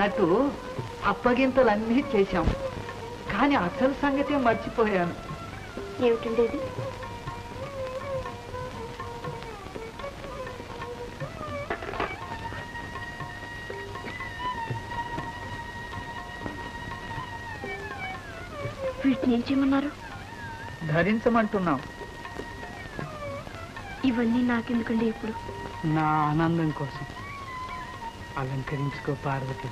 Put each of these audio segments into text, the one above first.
అన్నట్టు అప్పగింతలన్నీ చేశాం. కానీ అసలు సంగతే మర్చిపోయాను. ఏమిటండి ఇది? వీటిని ఏం చేయమన్నారు? ధరించమంటున్నాం. ఇవన్నీ నాకెందుకండి ఇప్పుడు? నా ఆనందం కోసం. అలంకరించుకో పార్వతి.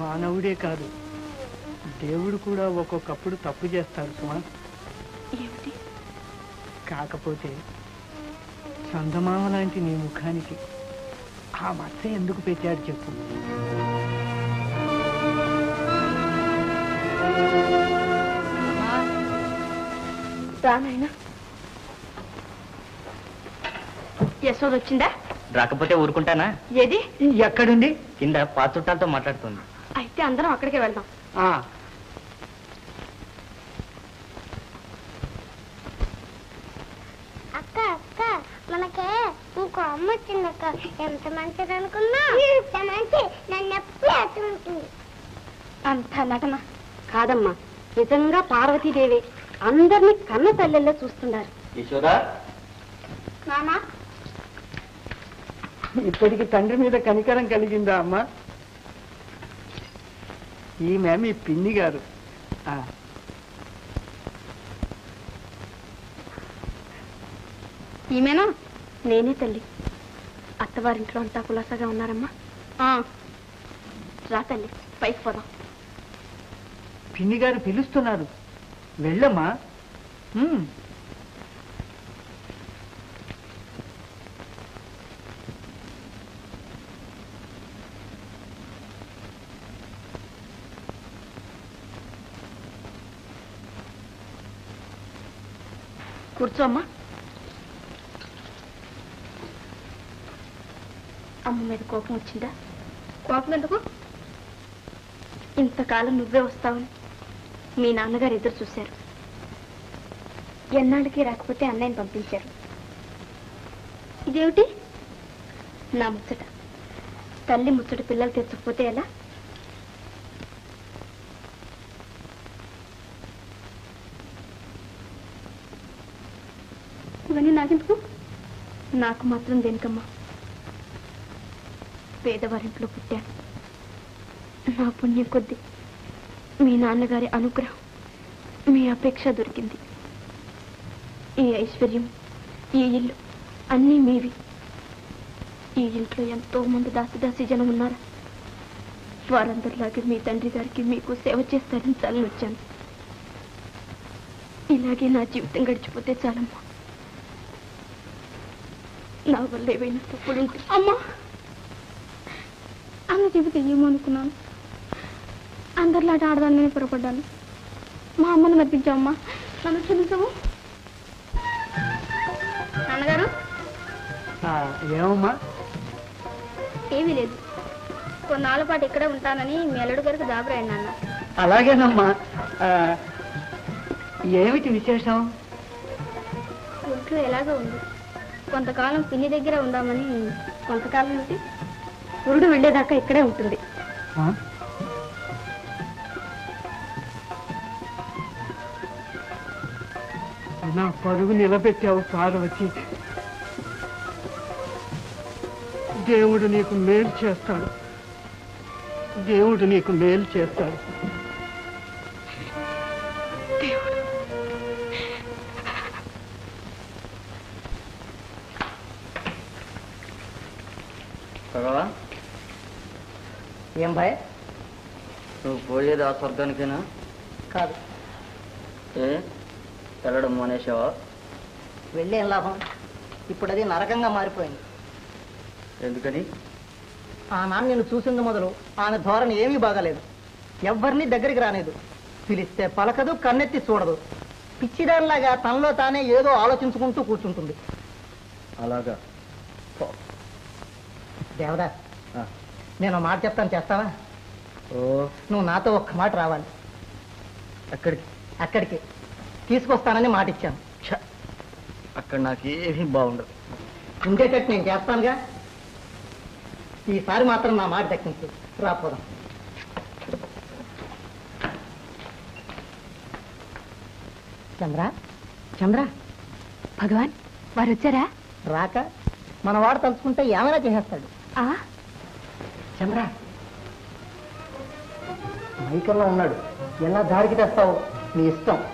మానవుడే కాదు. దేవుడు కూడా ఒక్కొక్కప్పుడు తప్పు చేస్తాడు సుమా. ఏమిటి? కాకపోతే చందమామ లాంటి నీ ముఖానికి ఆ మచ్చ ఎందుకు పెట్టాడు చెప్పు. రానాయన యశోద వచ్చిందా రాకపోతే ఊరుకుంటానా? ఏది? ఎక్కడుంది? కింద పాత చుట్టాలతో మాట్లాడుతుంది. అయితే అందరం అక్కడికే వెళ్దాం. ఆ. అక్క అక్క మనకే ఇంకో అమ్మ వచ్చిందక్క. ఎంత మంచిది అనుకున్నా? ఎంత మంచి? నన్ను ఎప్పుడు అంత నటన. కాదమ్మా నిజంగా పార్వతీదేవి అందరినీ కన్న తల్లెల్లో చూస్తున్నారు. యశోదా? నానా ఇప్పటికి తండ్రి మీద కనికరం కలిగిందా అమ్మా? ఈమె మీ పిన్ని గారు. ఆ, ఈమెనా? నేనే తల్లి. అత్తవారింట్లో అంతా కులాసాగా ఉన్నారమ్మా. రా తల్లి పైకి పోదాం. పిన్ని గారు పిలుస్తున్నారు. వెళ్ళమ్మా. కూర్చో అమ్మా. అమ్మ మీద కోపం వచ్చిందా? కోపం ఎందుకు? ఇంతకాలం నువ్వే వస్తావని మీ నాన్నగారు ఎదురు చూశారు. ఎన్నాళ్ళకి రాకపోతే అన్నయ్యని పంపించారు. ఇదేమిటి? నా ముచ్చట. తల్లి ముచ్చట పిల్లలు తెచ్చకపోతే ఎలా ఇవన్నీ నాకెందుకు నాకు మాత్రం దేనికమ్మా? పేదవారింట్లో పుట్టాను. నా పుణ్యం కొద్ది మీ నాన్నగారి అనుగ్రహం మీ అపేక్ష దొరికింది. ఈ ఐశ్వర్యం ఈ ఇల్లు అన్నీ మీవి. ఈ ఇంట్లో ఎంతో మంది దాసి జనం ఉన్నారు. వారందరిలాగే మీ తండ్రి గారికి మీకు సేవ చేస్తారని చాలని వచ్చాను ఇలాగే నా జీవితం గడిచిపోతే చాలమ్మా. నా వల్ల ఏవైనా తప్పులు ఉంటే. అమ్మా! అన్న చెబితే ఏమనుకున్నాను? అందరిలాంటి ఆడదాన్ని పొరపడ్డాను. మా అమ్మని మర్పించావమ్మా నన్ను క్షమించవు. నాన్నగారు? ఏమమ్మా? ఏమీ లేదు. కొన్నాళ్ళ పాటు ఇక్కడే ఉంటానని మీ అల్లుడు గారికి దాబరాయండి నాన్న అలాగేనమ్మా. ఏమిటి విశేషం? ఇంట్లో ఎలాగో ఉంది. కొంతకాలం పిన్ని దగ్గర ఉందామని కొంతకాలం నుండి పురుడు వెళ్ళేదాకా ఇక్కడే ఉంటుంది. నా పరుగు నిలబెట్టావు పార్వతి దేవుడు నీకు మేలు చేస్తాడు. దేవుడు నీకు మేలు చేస్తాడు. భగవా ఏం భయ? నువ్వు పోయేది ఆ స్వర్గానికేనా? కాదు. ఏ? వెళ్ళడం మానేసావా వెళ్ళేం లాభం? ఇప్పుడు అది నరకంగా మారిపోయింది. ఎందుకని? ఆ నాన్నను చూసింది మొదలు ఆమె ధోరణి ఏమీ బాగాలేదు. ఎవ్వరిని దగ్గరికి రాలేదు పిలిస్తే పలకదు కన్నెత్తి చూడదు. పిచ్చిదానిలాగా తనలో తానే ఏదో ఆలోచించుకుంటూ కూర్చుంటుంది. అలాగా. దేవదా. నేను మాట చెప్తాను చేస్తావా? ఓ. నువ్వు నాతో ఒక్క మాట రావాలి. అక్కడికి అక్కడికి. తీసుకొస్తానని మాట ఇచ్చాను అక్కడ నాకు ఏమీ బాగుండదు. ఉండేటట్టు నేను చేస్తానుగా. ఈసారి మాత్రం నా మాట దక్కించు. రాపోదాం చంద్ర? చంద్ర? భగవాన్ వారు వచ్చారా రాక. మన వాడు తలుచుకుంటే ఏమైనా చేసేస్తాడు. చంద్ర. మైకంలో ఉన్నాడు. ఎలా దారికి తెస్తావు? నీ ఇష్టం.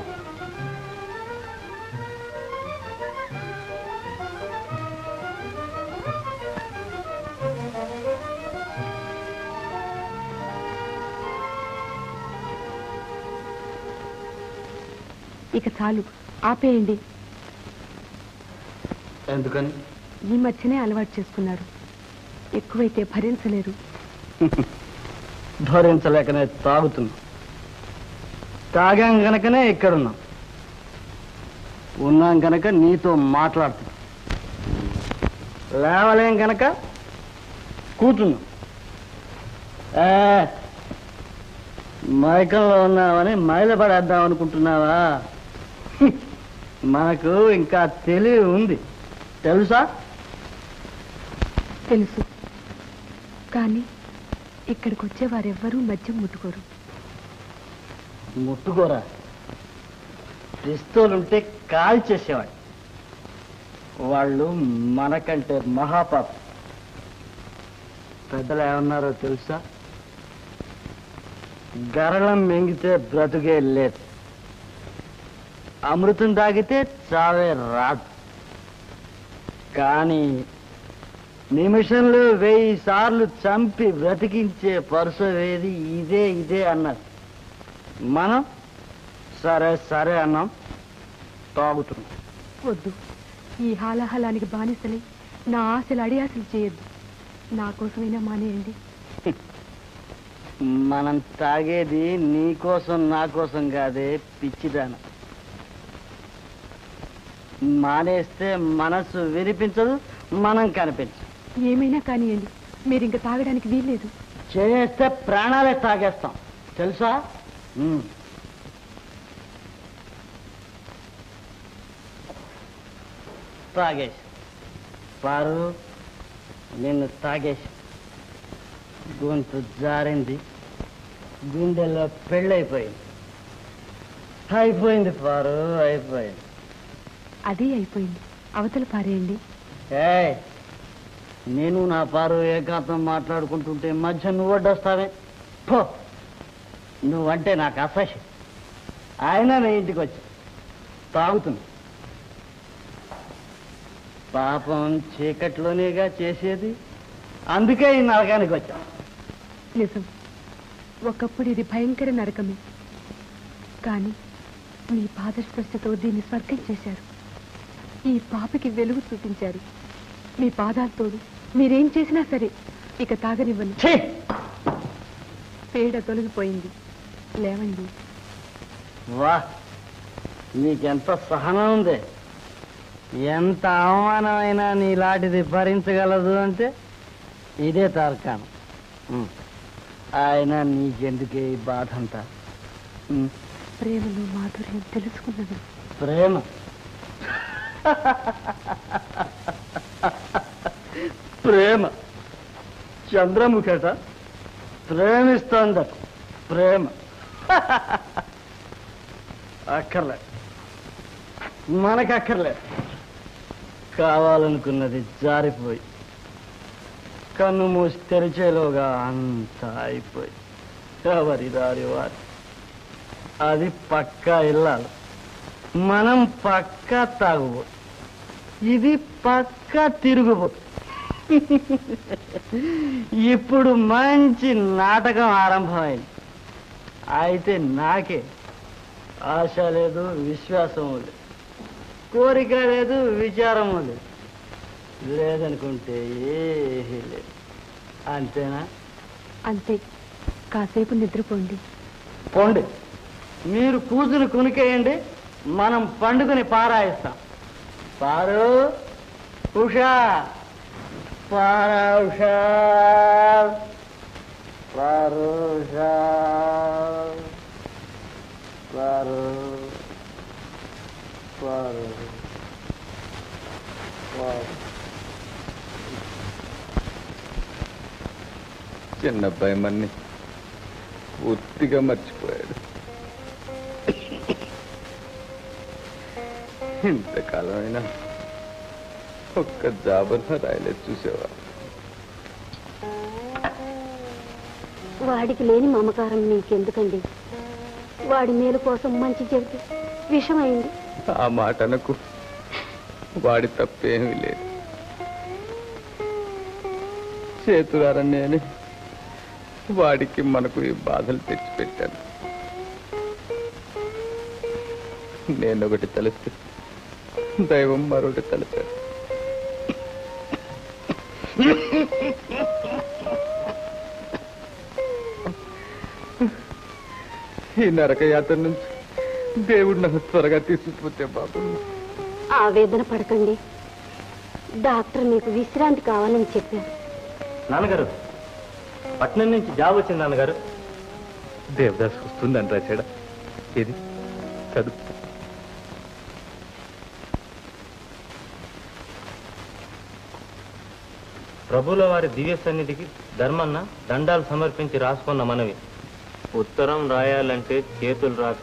ఇక చాలు. ఆపేయండి. ఎందుకని? ఈ మధ్యనే అలవాటు చేసుకున్నారు. ఎక్కువైతే భరించలేరు. భరించలేకనే తాగుతున్నాం. తాగాం గనకనే ఇక్కడున్నాం. ఉన్నాం గనక నీతో మాట్లాడుతున్నాం. లేవలేం గనక కూర్చున్నాం. ఏ, మైకంలో ఉన్నావని మైలపడేద్దాం అనుకుంటున్నావా. మనకు ఇంకా తెలివి ఉంది. తెలుసా? తెలుసు. కానీ ఇక్కడికి వచ్చే వారెవ్వరూ మద్యం ముట్టుకోరు. ముట్టుకోరా? పిస్తోలుంటే కాల్ చేసేవాడు. వాళ్ళు మనకంటే మహాపాప. పెద్దలు ఏమన్నారో తెలుసా? గరళం మింగితే బ్రతుకే లేదు. అమృతం తాగితే చావే రాదు. కానీ నిమిషంలో వెయ్యి సార్లు చంపి బ్రతికించే పరుసవేది ఇదే ఇదే అన్నారు. మనం సరే సరే అన్నాం. తాగుతున్నాం. వద్దు. ఈ హాలాహలానికి బానిసలై నా ఆశలు అడియాసలు చేయొద్దు. నా కోసమైనా మానేయండి. మనం తాగేది నీ కోసం నా కోసం కాదే పిచ్చిదాన. మానేస్తే మనసు వినిపించదు మనం కనిపించదు. ఏమైనా కానియండి మీరు ఇంకా తాగడానికి వీల్లేదు. చేస్తే ప్రాణాలే తాగేస్తాం. తెలుసా. తాగేసి పారు నిన్ను తాగేసి గొంతు జారింది. గుండెల్లో పెళ్ళైపోయింది. అయిపోయింది పారు అయిపోయింది. అదే అయిపోయింది. అవతల పారేయండి. ఏయ్ నేను నా పారు ఏకాంతం మాట్లాడుకుంటుంటే మధ్య నువ్వు వడ్డొస్తావే పో. నువ్వంటే నాకు అసహ్యం. ఆయన నా ఇంటికి వచ్చి తాగుతుంది పాపం చీకట్లోనేగా చేసేది అందుకే ఈ నరకానికి వచ్చా. నిజం. ఒకప్పుడు ఇది భయంకర నరకమే. కానీ మీ పాదస్పర్శతో దీన్ని స్వర్గం చేశారు. ఈ పాపకి వెలుగు చూపించారు. మీ పాదాలతోడు మీరేం చేసినా సరే ఇక తాగనివ్వను. ఛీ! పేడ తొలగిపోయింది. లేవండి. వా నీకెంత సహనం ఉంది? ఎంత అవమానమైనా నీలాంటిది భరించగలదు అంటే ఇదే తార్కాణం. ఆయన నీకెందుకే ఈ బాధ అంతా ఉం. ప్రేమలో మాధుర్యం తెలుసుకున్నది. ప్రేమ? ప్రేమ. చంద్రముఖట. ప్రేమిస్తాందట ప్రేమ. అక్కర్లే. మనకక్కర్లే. కావాలనుకున్నది జారిపోయి. కన్ను మూసి తెరిచేలోగా అంతా అయిపోయి. ఎవరి దారి వారి? అది పక్కా ఇల్లాలి. మనం పక్కా తాగుబో ఇది పక్కా తిరుగుబో ఇప్పుడు మంచి నాటకం ఆరంభమైంది. అయితే నాకే ఆశ లేదు విశ్వాసం లేదు కోరిక లేదు విచారము లేదు. లేదనుకుంటే ఏమీ లేదు. అంతేనా? అంతే. కాసేపు నిద్రపోండి. పోండి. మీరు కూతురు కునికేయండి మనం పండుగని పారాయిస్తాం. పారు ఉషా! పారా ఉషా పారు ఉషా పారు పారు పారు చిన్నబ్బాయి మన్ని పూర్తిగా మర్చిపోయాడు. ఇంతకాలమైనా ఒక్క జాబర్న రాయలేదు చూసేవా? వాడికి లేని మమకారం నీకెందుకండి? వాడి మేలు కోసం మంచి చెబితే విషమైంది ఆ మాట అనకు. వాడి తప్పేమీ లేదు. చేతులారా నేనే వాడికి మనకు ఈ బాధలు తెచ్చిపెట్టాను నేనొకటి తలిస్తే దైవం మరొకటి తలిపాడు ఈ నరక యాత్ర నుంచి దేవుడు నన్ను త్వరగా తీసుకుపోతే బాబు. ఆవేదన పడకండి. డాక్టర్ మీకు విశ్రాంతి కావాలని చెప్పారు. నాన్నగారు పట్నం నుంచి జాబ్ వచ్చింది నాన్నగారు. దేవదాస్ వస్తుందని రాశాడా? ఇది చదువు ప్రభుల వారి దివ్య సన్నిధికి ధర్మన్న దండాలు సమర్పించి రాసుకున్న మనవి. ఉత్తరం రాయాలంటే చేతులు రాక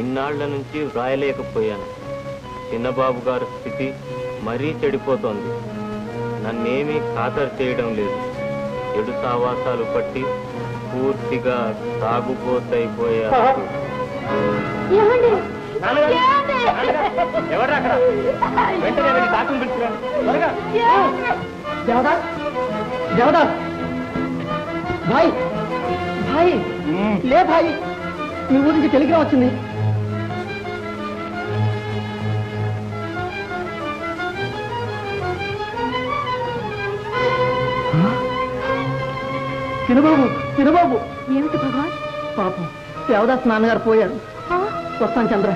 ఇన్నాళ్ళ నుంచి వ్రాయలేకపోయాను. చిన్నబాబు గారి స్థితి మరీ చెడిపోతోంది. నన్నేమీ ఖాతరు చేయడం లేదు. చెడు సావాసాలు పట్టి పూర్తిగా తాగుబోతైపోయా ఎవరు అక్కడ వెంటనే పిలుచుకురండి. త్వరగా. దేవదాస్? దేవదాస్? భాయ్. భాయ్. లే భాయ్. మీ ఊరి నుంచి టెలిగ్రామ్ వచ్చింది. చిన్నబాబు చిన్నబాబు. ఏమిటి భగవాన్? పాపం. దేవదాస్ నాన్నగారు పోయారు. వస్తాను చంద్ర.